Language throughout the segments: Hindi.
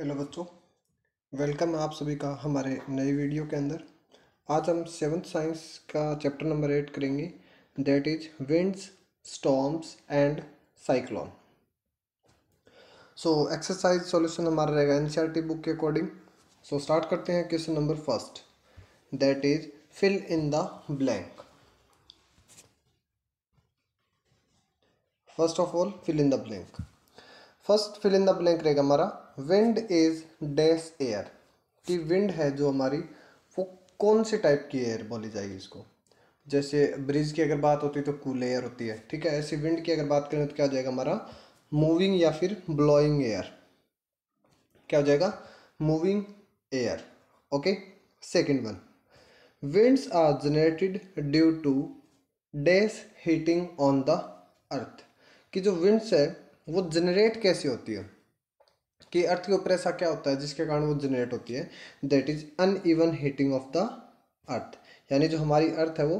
हेलो बच्चों, वेलकम आप सभी का हमारे नए वीडियो के अंदर। आज हम सेवन्थ साइंस का चैप्टर नंबर एट करेंगे that is winds storms and cyclone so exercise solution हमारा रहेगा एनसीईआरटी बुक के अकॉर्डिंग सो स्टार्ट करते हैं question number first that is fill in the blank first of all fill in the blank first fill in the blank रहेगा हमारा. विंड इज़ डैश एयर कि विंड है जो हमारी, वो कौन से टाइप की एयर बोली जाएगी इसको? जैसे ब्रिज की अगर बात होती है तो कूल एयर होती है, ठीक है? ऐसे विंड की अगर बात करें तो क्या हो जाएगा हमारा? मूविंग या फिर ब्लोइंग एयर क्या हो जाएगा? Moving air okay second one winds are generated due to dash heating on the earth कि जो विंड्स है, वो जनरेट कैसे होती है? कि अर्थ के ऊपर ऐसा क्या होता है, जिसके कारण वो जनरेट होती है that is uneven heating of the earth यानी जो हमारी अर्थ है वो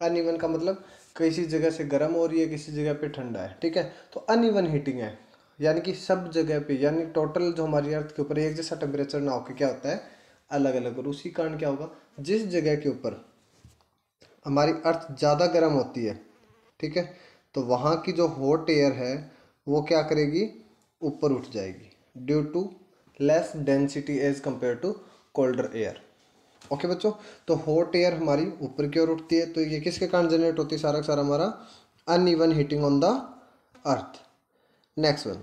अन ईवन का मतलब किसी जगह से गर्म हो रही है, किसी जगह पे ठंडा है, ठीक है? तो अन ईवन हीटिंग है। यानी कि सब जगह पे, यानी टोटल जो हमारी अर्थ के ऊपर एक जैसा टेम्परेचर ना होकर क्या होता है? अलग अलग और उसी कारण क्या होगा? जिस जगह के ऊपर हमारी अर्थ ज़्यादा गर्म होती है, ठीक है? तो वहाँ की जो हॉट एयर है, वो क्या करेगी? ऊपर उठ जाएगी। Due to less density as compare to colder air okay बच्चों? तो हॉट एयर हमारी ऊपर की ओर उठती है तो ये किसके कारण जनरेट होती है? सारा सारा हमारा uneven heating on the earth next one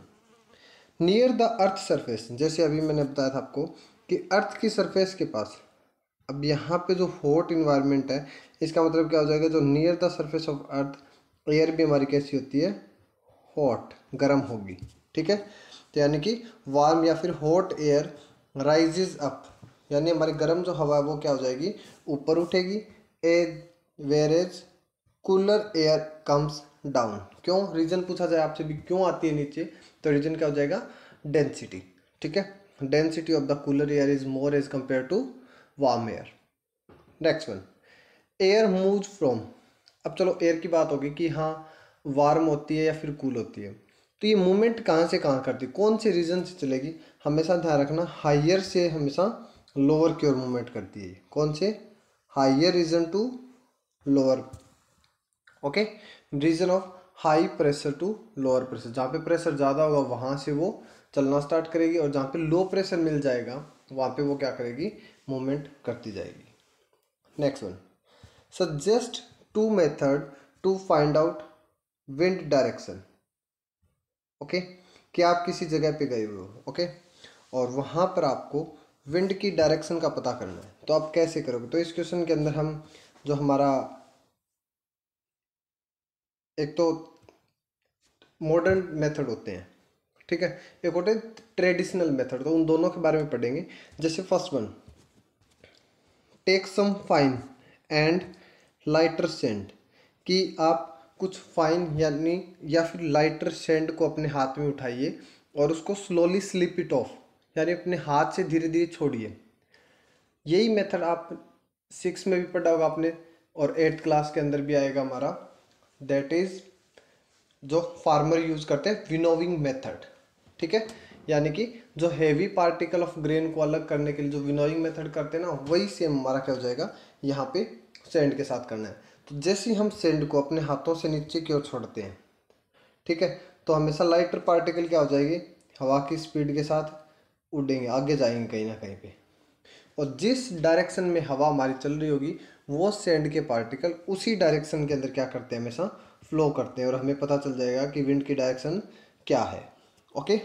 near the earth surface जैसे अभी मैंने बताया था आपको कि अर्थ की सरफेस के पास, अब यहाँ पे जो हॉट इन्वायरमेंट है, इसका मतलब क्या हो जाएगा? जो near the surface of earth air भी हमारी कैसी होती है? हॉट गर्म होगी। ठीक है? तो यानी कि वार्म या फिर हॉट एयर राइजेज अप यानी हमारी गर्म जो हवा है वो क्या हो जाएगी? ऊपर उठेगी। As cooler air comes down क्यों? रीजन पूछा जाए आपसे भी, क्यों आती है नीचे? तो रीजन क्या हो जाएगा? डेंसिटी ठीक है? Density of the cooler air is more as compare to warm air next one air move from अब चलो एयर की बात होगी कि हाँ वार्म होती है या फिर कूल होती है। तो ये मूवमेंट कहाँ से कहाँ करती है? कौन से रीजन से चलेगी? हमेशा ध्यान रखना हाइयर से हमेशा लोअर की ओर मूवमेंट करती है कौन से? Higher region to lower okay region of high pressure to lower pressure जहाँ पे प्रेशर ज़्यादा होगा, वहाँ से वो चलना स्टार्ट करेगी और जहाँ पे लो प्रेशर मिल जाएगा, वहाँ पे वो क्या करेगी? मूवमेंट करती जाएगी। Next one suggest two method to find out wind direction okay? कि आप किसी जगह पे गए हुए हो, ओके? और वहाँ पर आपको विंड की डायरेक्शन का पता करना है। तो आप कैसे करोगे? तो इस क्वेश्चन के अंदर हम जो हमारा एक तो मॉडर्न मेथड होते हैं, ठीक है? एक होते हैं ट्रेडिशनल मेथड तो उन दोनों के बारे में पढ़ेंगे। जैसे first one take some fine and lighter sand कि आप कुछ फाइन यानी, या फिर लाइटर सेंड को अपने हाथ में उठाइए और उसको स्लोली स्लिप इट ऑफ़ यानी अपने हाथ से धीरे धीरे छोड़िए। यही मेथड आप सिक्स में भी पढ़ा होगा आपने और एट्थ क्लास के अंदर भी आएगा हमारा। दैट इज़ जो फार्मर यूज़ करते हैं विनोविंग मेथड ठीक है? यानी कि जो हेवी पार्टिकल ऑफ़ ग्रेन को अलग करने के लिए जो विनोइंग मेथड करते हैं ना, वही सेम हमारा क्या हो जाएगा? यहाँ पे सेंड के साथ करना है। तो जैसे ही हम सेंड को अपने हाथों से नीचे की ओर छोड़ते हैं, ठीक है? तो हमेशा लाइटर पार्टिकल क्या हो जाएगी? हवा की स्पीड के साथ उड़ेंगे, आगे जाएँगे कहीं ना कहीं पे। और जिस डायरेक्शन में हवा हमारी चल रही होगी, वो सेंड के पार्टिकल उसी डायरेक्शन के अंदर क्या करते हैं हमेशा? फ्लो करते हैं और हमें पता चल जाएगा कि विंड की डायरेक्शन क्या है okay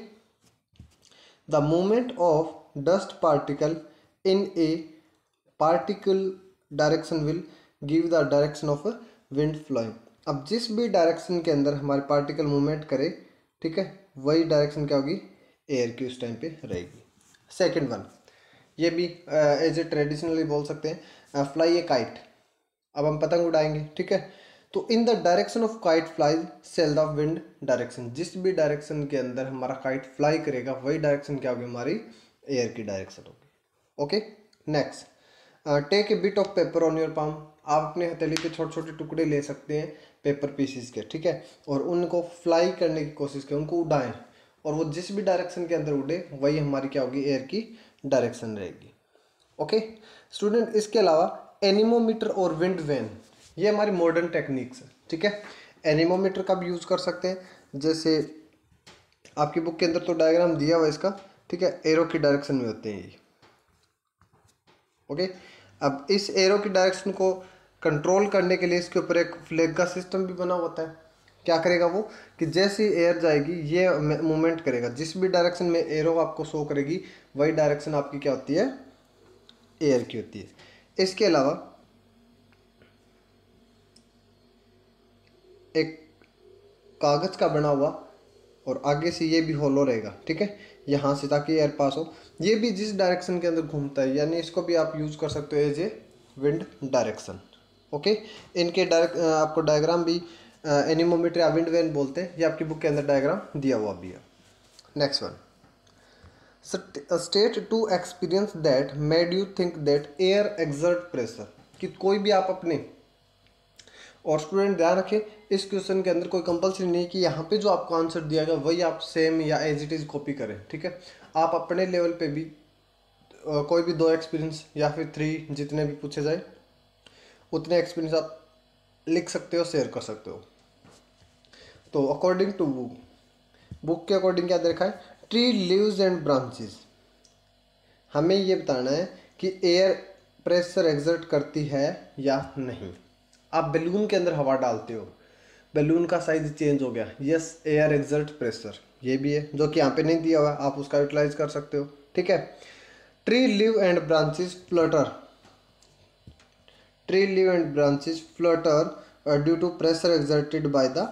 the movement of dust particle in a particle direction will give the direction of wind flowing अब जिस भी डायरेक्शन के अंदर हमारे पार्टिकल मूवमेंट करे, ठीक है, वही डायरेक्शन क्या होगी? एयर की उस टाइम पे रहेगी। सेकंड वन ये भी एज ए ट्रेडिशनली बोल सकते हैं फ्लाई ए काइट अब हम पतंग उड़ाएँगे, ठीक है? तो in the direction of kite fly sell the wind direction जिस भी डायरेक्शन के अंदर हमारा काइट फ्लाई करेगा, वही डायरेक्शन क्या होगी? हमारी एयर की डायरेक्शन होगी। Okay next take a bit of paper on your palm आप अपने हथेली के छोटे छोटे टुकड़े ले सकते हैं पेपर पीसीस के, ठीक है? और उनको फ्लाई करने की कोशिश करें, उनको उड़ाएँ। और वो जिस भी डायरेक्शन के अंदर उड़े, वही हमारी क्या होगी? एयर की डायरेक्शन रहेगी। ओके स्टूडेंट इसके अलावा एनिमोमीटर और विंड वैन ये हमारी मॉडर्न टेक्निक्स है, ठीक है? एनिमोमीटर का भी यूज़ कर सकते हैं। जैसे आपकी बुक के अंदर तो डायग्राम दिया हुआ इसका, ठीक है? एरो की डायरेक्शन में होते हैं ये। ओके अब इस एरो की डायरेक्शन को कंट्रोल करने के लिए इसके ऊपर एक फ्लैग का सिस्टम भी बना होता है। क्या करेगा वो? कि जैसी एयर जाएगी, ये मूवमेंट करेगा। जिस भी डायरेक्शन में एरो आपको शो करेगी, वही डायरेक्शन आपकी क्या होती है? एयर की होती है। इसके अलावा, एक कागज़ का बना हुआ, और आगे से ये भी होलो रहेगा, ठीक है? यहाँ से ताकि एयर पास हो। ये भी जिस डायरेक्शन के अंदर घूमता है, यानी इसको भी आप यूज़ कर सकते हो as a wind direction okay इनके डायरेक्ट आपको डायग्राम भी एनिमोमीटर या विंड वेन बोलते हैं। ये आपकी बुक के अंदर डायग्राम दिया हुआ भी है। Next one state two experience that made you think that air exert pressure कि कोई भी आप अपने, और स्टूडेंट ध्यान रखें, इस क्वेश्चन के अंदर कोई कंपलसरी नहीं कि यहाँ पे जो आपको आंसर दिया गया, वही आप सेम या एज इट इज़ कॉपी करें, ठीक है? आप अपने लेवल पे भी कोई भी दो एक्सपीरियंस या फिर थ्री जितने भी पूछे जाए उतने एक्सपीरियंस आप लिख सकते हो शेयर कर सकते हो। तो अकॉर्डिंग टू बुक बुक के अकॉर्डिंग क्या देखा है? ट्री लीव्स एंड ब्रांचेस हमें ये बताना है कि एयर प्रेशर एग्जर्ट करती है या नहीं। आप बैलून के अंदर हवा डालते हो। बैलून का साइज़ चेंज हो गया। यस एयर एग्जर्ट प्रेशर ये भी है, जो कि यहाँ पे नहीं दिया हुआ आप उसका यूटिलाइज कर सकते हो। ठीक है? Tree leave and branches flutter tree leave and branches flutter due to pressure exerted by the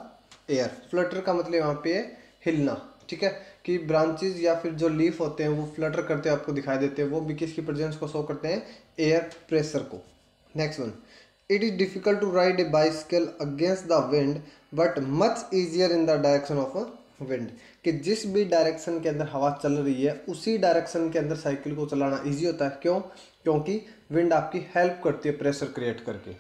air flutter का मतलब यहाँ पे है हिलना, ठीक है? कि ब्रांचेज या फिर जो लीफ होते हैं, वो फ्लटर करते हैं, आपको दिखाई देते हैं। वो भी किसकी प्रेजेंस को शो करते हैं? एयर प्रेशर को। Next one it is difficult to ride a bicycle against the wind but much easier in the direction of a wind, कि जिस भी डायरेक्शन के अंदर हवा चल रही है, उसी डायरेक्शन के अंदर साइकिल को चलाना इजी होता है। क्यों? क्योंकि विंड आपकी हेल्प करती है प्रेशर क्रिएट करके।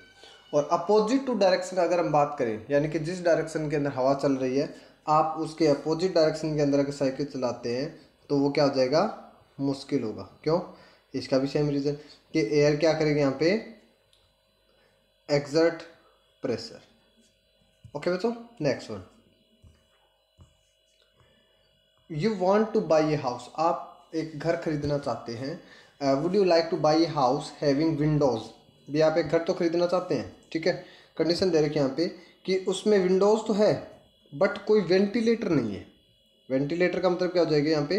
और अपोजिट टू डायरेक्शन अगर हम बात करें, यानी कि जिस डायरेक्शन के अंदर हवा चल रही है, आप उसके अपोजिट डायरेक्शन के अंदर अगर साइकिल चलाते हैं तो वो क्या हो जाएगा? मुश्किल होगा। क्यों? इसका भी सेम रीज़न कि एयर क्या करेगी यहाँ पे? Exert प्रेशर ओके बच्चों, next one. You want to buy a house आप एक घर खरीदना चाहते हैं would you like to buy a house having windows भी आप एक घर तो खरीदना चाहते हैं, ठीक है? कंडीशन दे रखी यहाँ पे कि उसमें विंडोज़ तो है बट कोई वेंटिलेटर नहीं है। वेंटिलेटर का मतलब क्या हो जाएगा यहाँ पे?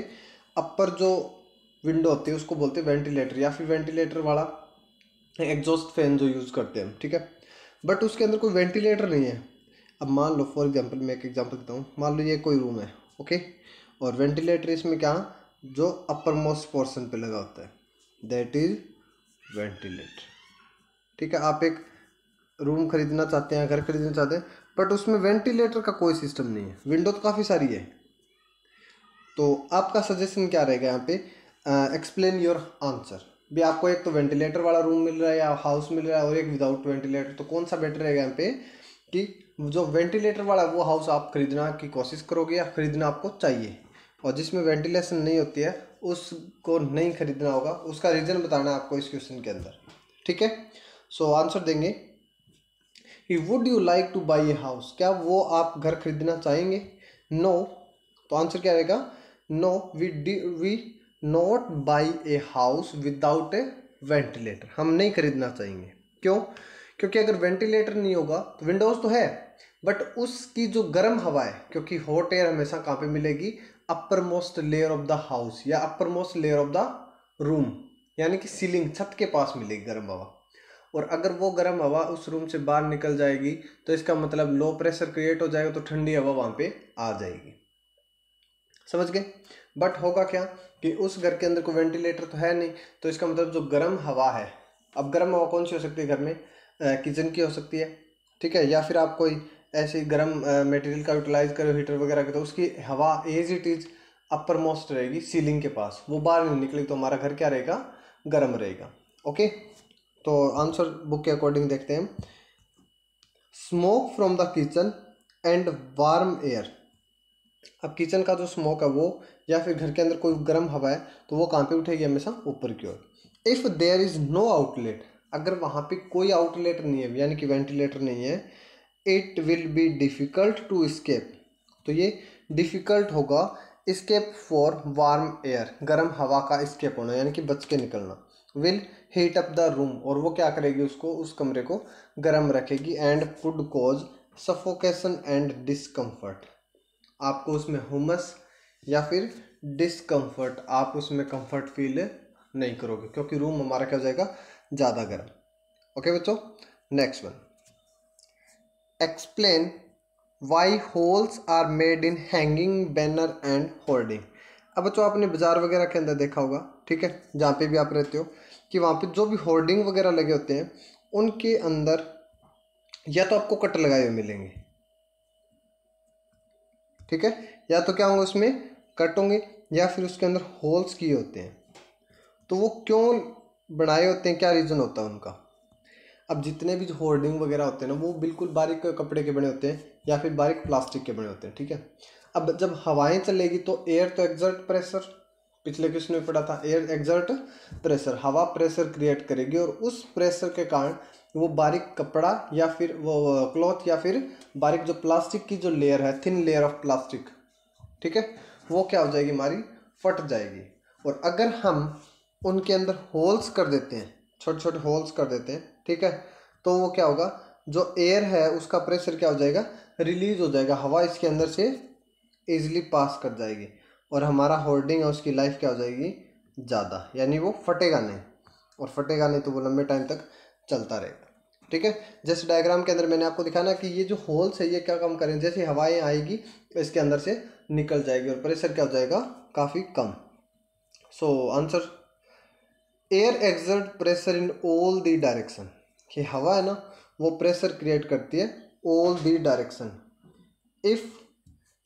अपर जो विंडो होती है, उसको बोलते हैं वेंटिलेटर या फिर वेंटिलेटर वाला एग्जॉस्ट फ़ैन जो यूज़ करते हैं ठीक है? बट उसके अंदर कोई वेंटिलेटर नहीं है। अब मान लो फॉर एग्जांपल मैं एक एग्जांपल देता हूँ। मान लो ये कोई रूम है ओके और वेंटिलेटर इसमें क्या, जो अपर मोस्ट पोर्सन पे लगा होता है। दैट इज़ वेंटिलेटर ठीक है, आप एक रूम खरीदना चाहते हैं, घर खरीदना चाहते हैं बट उसमें वेंटिलेटर का कोई सिस्टम नहीं है। विंडो तो काफ़ी सारी है। तो आपका सजेशन क्या रहेगा यहाँ पे? एक्सप्लेन योर आंसर भी आपको एक तो वेंटिलेटर वाला रूम मिल रहा है या हाउस मिल रहा है और एक विदाउट वेंटिलेटर तो कौन सा बेटर रहेगा यहाँ पे? कि जो वेंटिलेटर वाला वो हाउस आप खरीदना की कोशिश करोगे या खरीदना आपको चाहिए। और जिसमें वेंटिलेशन नहीं होती है, उसको नहीं खरीदना होगा। उसका रीज़न बताना है आपको इस क्वेश्चन के अंदर। ठीक है? सो आंसर देंगे। कि would you like to buy a house क्या वो आप घर खरीदना चाहेंगे? No no. तो आंसर क्या रहेगा? No we do we not buy a house without a ventilator हम नहीं खरीदना चाहेंगे। क्यों? क्योंकि अगर वेंटिलेटर नहीं होगा तो विंडोज़ तो है बट उसकी जो गर्म हवा है, क्योंकि हॉट एयर हमेशा कहाँ पे मिलेगी? Upper most layer of the house या upper most layer of the room यानी कि सीलिंग छत के पास मिलेगी गर्म हवा। और अगर वो गर्म हवा उस रूम से बाहर निकल जाएगी तो इसका मतलब लो प्रेशर क्रिएट हो जाएगा तो ठंडी हवा वहाँ पे आ जाएगी। समझ गए? बट होगा क्या कि उस घर के अंदर कोई वेंटिलेटर तो है नहीं तो इसका मतलब जो गर्म हवा है, अब गर्म हवा कौन सी हो सकती है घर में? किचन की हो सकती है, ठीक है? या फिर आप कोई ऐसी गर्म मटेरियल का यूटिलाइज करो हीटर वगैरह के तो उसकी हवा as it is upper most रहेगी सीलिंग के पास। वो बाहर नहीं निकलेगी तो हमारा घर क्या रहेगा? गर्म रहेगा। ओके तो आंसर बुक के अकॉर्डिंग देखते हैं। Smoke from the kitchen and warm air अब किचन का जो स्मोक है वो, या फिर घर के अंदर कोई गर्म हवा है तो वो कहाँ पे उठेगी हमेशा? ऊपर की ओर। If there is no outlet अगर वहाँ पे कोई आउटलेट नहीं है, यानी कि वेंटिलेटर नहीं है it will be difficult to escape तो ये डिफ़िकल्ट होगा स्केप फॉर वार्म एयर गर्म हवा का स्केप होना, यानी कि बच के निकलना। Will heat up the room और वो क्या करेगी उसको, उस कमरे को गर्म रखेगी and food cause suffocation and discomfort आपको उसमें हुमस या फिर डिसकम्फर्ट आप उसमें कंफर्ट फील नहीं करोगे, क्योंकि रूम हमारा क्या हो जाएगा, ज़्यादा गर्म। ओके बच्चों? Next one explain why holes are made in hanging banner and hoarding अब बच्चों, आपने बाज़ार वगैरह के अंदर देखा होगा, ठीक है? जहाँ पे भी आप रहते हो, कि वहाँ पे जो भी होर्डिंग वगैरह लगे होते हैं, उनके अंदर या तो आपको कट लगाए हुए मिलेंगे, ठीक है? या तो क्या होंगे उसमें कट होंगे, या फिर उसके अंदर होल्स किए होते हैं। तो वो क्यों बनाए होते हैं? क्या रीज़न होता है उनका? अब जितने भी होर्डिंग वगैरह होते हैं ना, वो बिल्कुल बारीक कपड़े के बने होते हैं या फिर बारीक प्लास्टिक के बने होते हैं, ठीक है? अब जब हवाएँ चलेगी तो एयर तो एग्जर्ट प्रेशर पिछले क्वेश्चन में पढ़ा था एयर एग्जर्ट प्रेशर हवा प्रेशर क्रिएट करेगी और उस प्रेशर के कारण वो बारीक कपड़ा या फिर वो क्लॉथ या फिर बारीक जो प्लास्टिक की जो लेयर है थिन लेयर ऑफ़ प्लास्टिक ठीक है? वो क्या हो जाएगी हमारी? फट जाएगी। और अगर हम उनके अंदर होल्स कर देते हैं छोटे छोटे होल्स कर देते हैं ठीक है? तो वो क्या होगा? जो एयर है, उसका प्रेशर क्या हो जाएगा? रिलीज़ हो जाएगा। हवा इसके अंदर से ईजिली पास कर जाएगी। और हमारा होल्डिंग है, उसकी लाइफ क्या हो जाएगी? ज़्यादा। यानी वो फटेगा नहीं। और फटेगा नहीं तो वो लंबे टाइम तक चलता रहेगा। ठीक है? जैसे डायग्राम के अंदर मैंने आपको दिखाया ना कि ये जो होल्स है, ये क्या काम करें? जैसे हवाएँ आएगी, इसके अंदर से निकल जाएगी और प्रेशर क्या हो जाएगा? काफ़ी कम। So answer air exert pressure in all the direction कि हवा है ना, वो प्रेशर क्रिएट करती है all the direction if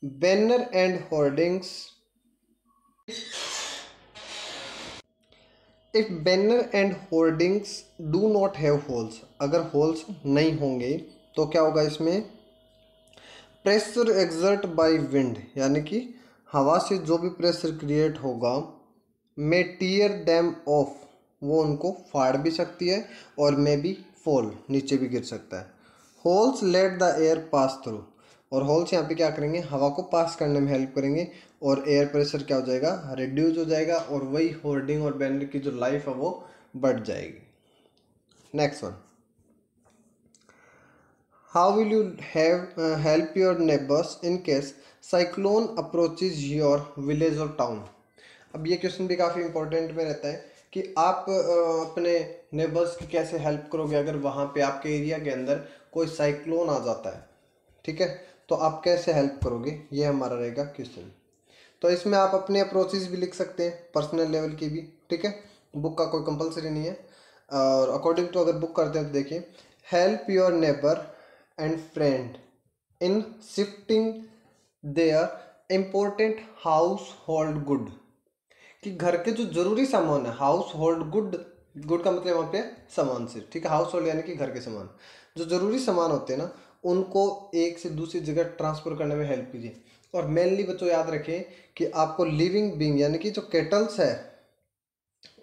banner and hoardings if banner and hoardings do not have holes अगर होल्स नहीं होंगे तो क्या होगा इसमें? प्रेशर एग्जर्ट बाय विंड यानी कि हवा से जो भी प्रेशर क्रिएट होगा मे टीयर डैम ऑफ़ वो उनको फाड़ भी सकती है और मे बी फॉल नीचे भी गिर सकता है। Holes let the air pass through और होल्स यहाँ पे क्या करेंगे? हवा को पास करने में हेल्प करेंगे और एयर प्रेशर क्या हो जाएगा? रिड्यूस हो जाएगा और वही होल्डिंग और बैनर की जो लाइफ है वो बढ़ जाएगी। Next one how will you have help your neighbours in case cyclone approaches your village और टाउन अब ये क्वेश्चन भी काफ़ी इंपॉर्टेंट में रहता है। कि आप अपने नेबर्स की कैसे हेल्प करोगे अगर वहाँ पे आपके एरिया के अंदर कोई साइक्लोन आ जाता है, ठीक है? तो आप कैसे हेल्प करोगे? ये हमारा रहेगा क्वेश्चन तो इसमें आप अपने अप्रोचेज भी लिख सकते हैं पर्सनल लेवल की भी, ठीक है? बुक का कोई कंपलसरी नहीं है। और अकॉर्डिंग टू अगर बुक करते हैं तो देखिए help your neighbour and friend in shifting their important household good कि घर के जो ज़रूरी सामान है हाउस होल्ड गुड गुड का मतलब वहाँ पे सामान से ठीक है? हाउस होल्ड यानी कि घर के सामान। जो ज़रूरी सामान होते हैं ना, उनको एक से दूसरी जगह ट्रांसफ़र करने में हेल्प कीजिए। और मेनली बच्चों, याद रखें कि आपको लिविंग बींग यानी कि जो केटल्स है,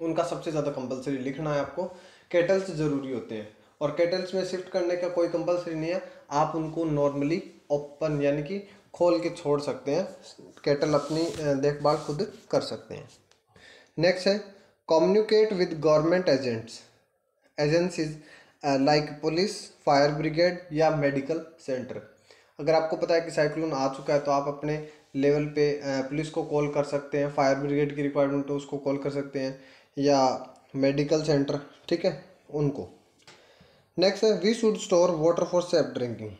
उनका सबसे ज़्यादा कंपलसरी लिखना है आपको। केटल्स ज़रूरी होते हैं। और केटल्स में शिफ्ट करने का कोई कंपलसरी नहीं है। आप उनको नॉर्मली ओपन यानी कि खोल के छोड़ सकते हैं। केटल अपनी देखभाल खुद कर सकते हैं। नेक्स्ट है communicate with government agents agencies like police fire brigade या मेडिकल सेंटर अगर आपको पता है कि साइक्लोन आ चुका है तो आप अपने लेवल पे पुलिस को कॉल कर सकते हैं फायर ब्रिगेड की रिक्वायरमेंट हो, उसको कॉल कर सकते हैं, या मेडिकल सेंटर ठीक है, उनको। नेक्स्ट है we should store water for safe drinking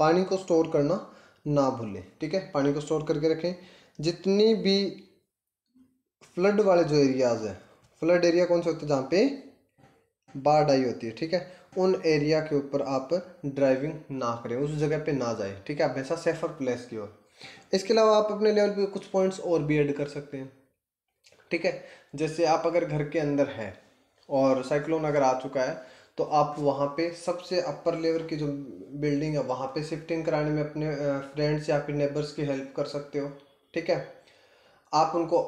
पानी को स्टोर करना ना भूलें, ठीक है? पानी को स्टोर करके रखें। जितनी भी फ्लड वाले जो एरियाज़ हैं, फ्लड एरिया कौन से होते हैं? जहाँ पे बाढ़ आई होती है, ठीक है? उन एरिया के ऊपर आप ड्राइविंग ना करें, उस जगह पे ना जाए, ठीक है? आप सेफर प्लेस की ओर। इसके अलावा आप अपने लेवल पे कुछ पॉइंट्स और भी ऐड कर सकते हैं, ठीक है? जैसे आप अगर घर के अंदर है और साइक्लोन अगर आ चुका है तो आप वहाँ पे सबसे अपर लेवल की जो बिल्डिंग है, वहाँ पे शिफ्टिंग कराने में अपने फ्रेंड्स या फिर नेबर्स की हेल्प कर सकते हो, ठीक है? आप उनको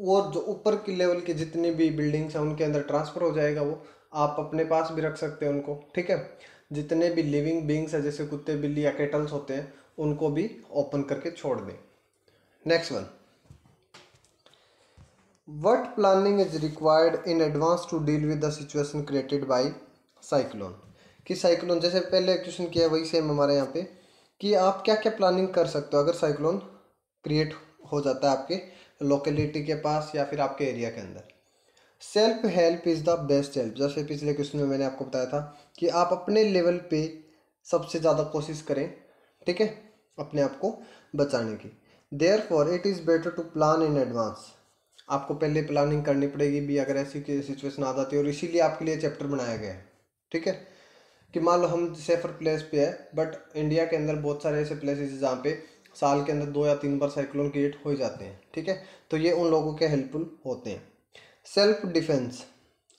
वो जो ऊपर की लेवल की जितनी भी बिल्डिंग्स हैं, उनके अंदर ट्रांसफ़र हो जाएगा वो। आप अपने पास भी रख सकते हैं उनको, ठीक है? जितने भी लिविंग बींग्स हैं, जैसे कुत्ते, बिल्ली या केटल्स होते हैं, उनको भी ओपन करके छोड़ दें। Next one what planning is required in advance to deal with the situation created by cyclone कि साइक्लोन जैसे पहले क्वेश्चन किया, वही सेम हमारे यहाँ पे। कि आप क्या क्या प्लानिंग कर सकते हो अगर साइक्लोन क्रिएट हो जाता है आपके? लोकेलिटी के पास या फिर आपके एरिया के अंदर। Self help is the best help जैसे पिछले क्वेश्चन में मैंने आपको बताया था कि आप अपने लेवल पे सबसे ज़्यादा कोशिश करें, ठीक है? अपने आप को बचाने की। Therefore it is better to plan in advance आपको पहले प्लानिंग करनी पड़ेगी भी अगर ऐसी सिचुएशन आ जाती है और इसीलिए आपके लिए चैप्टर बनाया गया है, ठीक है? कि मान लो हम सेफर प्लेस पे है बट इंडिया के अंदर बहुत सारे ऐसे प्लेसेस जहाँ पे साल के अंदर दो या तीन बार साइक्लोन क्रिएट हो जाते हैं, ठीक है? तो ये उन लोगों के हेल्पफुल होते हैं। Self defence,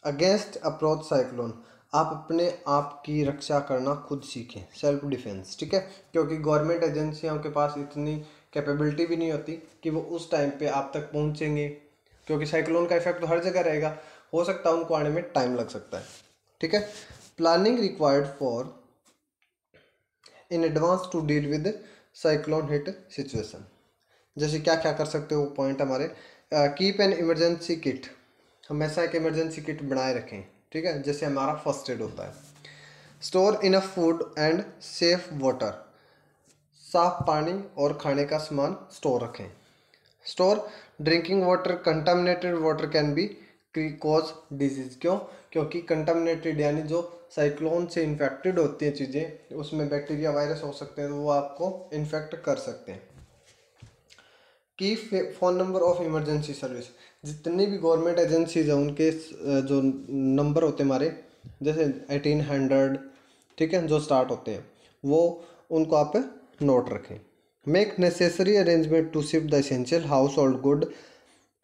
against approach cyclone, आप अपने आप की रक्षा करना खुद सीखें, सेल्फ डिफेंस, ठीक है? क्योंकि गवर्नमेंट एजेंसियों के पास इतनी कैपेबिलिटी भी नहीं होती कि वो उस टाइम पे आप तक पहुँचेंगे, क्योंकि साइक्लोन का इफ़ेक्ट तो हर जगह रहेगा। हो सकता है उनको आने में टाइम लग सकता है, ठीक है? Planning required for, in advance to deal with cyclone hit situation. जैसे क्या क्या कर सकते हो? वो पॉइंट हमारे कीप एन इमरजेंसी किट हमेशा एक इमरजेंसी किट बनाए रखें, ठीक है? जैसे हमारा फ़र्स्ट एड होता है। Store enough food and safe water साफ़ पानी और खाने का सामान स्टोर रखें। Store drinking water contaminated water can be cause disease क्यों? क्योंकि कंटामिनेटेड यानी जो साइक्लोन से इन्फेक्टेड होती हैं चीज़ें, उसमें बैक्टीरिया वायरस हो सकते हैं तो वो आपको इन्फेक्ट कर सकते हैं। Keep phone number of emergency service जितनी भी गवर्नमेंट एजेंसीज हैं, उनके जो नंबर होते हैं हमारे, जैसे एटीन हंड्रेड ठीक है, जो स्टार्ट होते हैं, वो उनको आप नोट रखें। Make necessary arrangement to shift the essential household good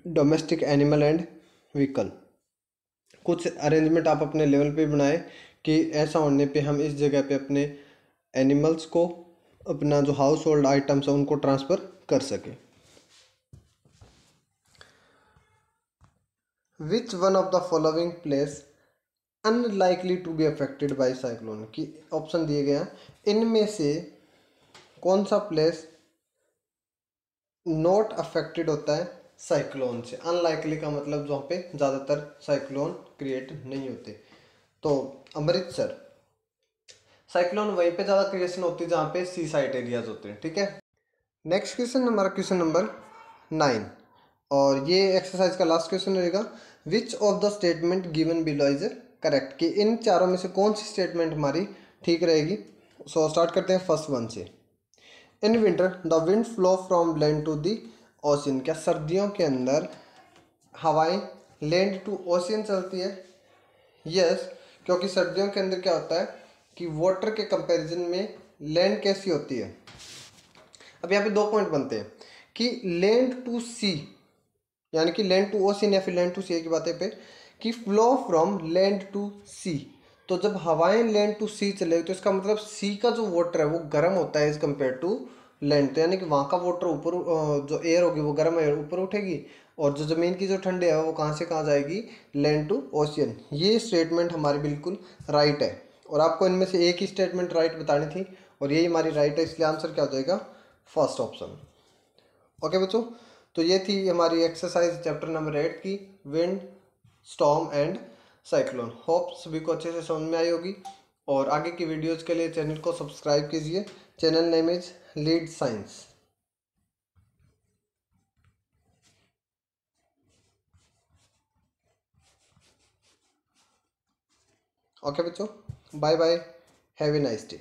domestic animal and vehicle कुछ अरेंजमेंट आप अपने लेवल पे बनाए कि ऐसा होने पे हम इस जगह पे अपने एनिमल्स को, अपना जो हाउस होल्ड आइटम्स है, उनको ट्रांसफ़र कर सके। Which one of the following place unlikely to be affected by cyclone की ऑप्शन दिए गए हैं। इनमें से कौन सा प्लेस नॉट अफेक्टेड होता है साइक्लोन से? अनलाइकली का मतलब जहाँ पे ज़्यादातर साइक्लोन क्रिएट नहीं होते। तो अमृतसर। साइक्लोन वहीं पे ज़्यादा क्रिएशन होती है जहाँ पे सी साइड एरियाज़ होते हैं ठीक है? नेक्स्ट क्वेश्चन हमारा क्वेश्चन नंबर नाइन और ये एक्सरसाइज का लास्ट क्वेश्चन रहेगा। Which of the statement given below is correct कि इन चारों में से कौन सी स्टेटमेंट हमारी ठीक रहेगी? सो so, स्टार्ट करते हैं फ़र्स्ट वन से। In winter the wind flow from land to the ocean क्या सर्दियों के अंदर हवाएँ लैंड टू ओशियन चलती है? यस क्योंकि सर्दियों के अंदर क्या होता है कि वाटर के कंपैरिजन में लैंड कैसी होती है? अब यहाँ पे दो पॉइंट बनते हैं कि लैंड टू सी यानी कि लैंड टू ओशियन या फिर लैंड टू सी की बातें पे, कि flow from land to sea तो जब हवाएँ लैंड टू सी चले तो इसका मतलब सी का जो वाटर है, वो गर्म होता है एज कंपेयर टू लैंड तो यानी कि वहाँ का वाटर ऊपर जो एयर होगी, वो गर्म एयर ऊपर उठेगी और जो ज़मीन की जो ठंडी है वो कहाँ से कहाँ जाएगी? लैंड टू ओशियन ये स्टेटमेंट हमारी बिल्कुल राइट है। और आपको इनमें से एक ही स्टेटमेंट राइट बतानी थी और यही हमारी राइट है, इसलिए आंसर क्या हो जाएगा? फ़र्स्ट ऑप्शन ओके बच्चों? तो ये थी हमारी एक्सरसाइज चैप्टर नंबर एट की wind storm and cyclone hope सभी को अच्छे से समझ में आई होगी। और आगे की वीडियोज़ के लिए चैनल को सब्सक्राइब कीजिए। Channel name is Lead Science okay बच्चों bye bye have a nice day